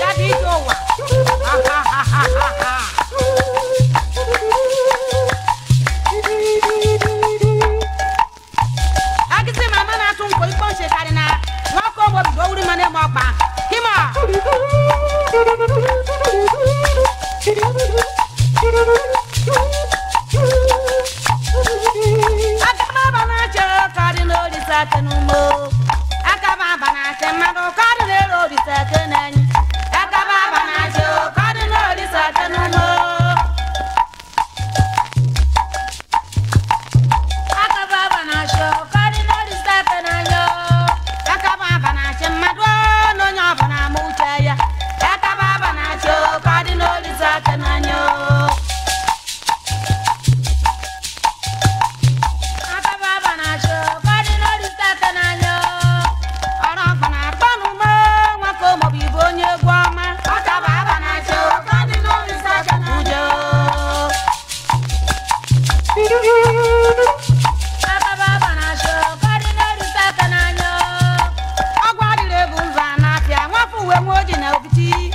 yàtí ìjọ wà. akisi mama na tún kò ikọ́ ṣe kárí na wọ́n kọ́ wọ́n bìbọ́ wúrí mọ́ ní Saga. ọgwụ adịrị ebu mba na-apịa nwafọ uwe ojii na obiti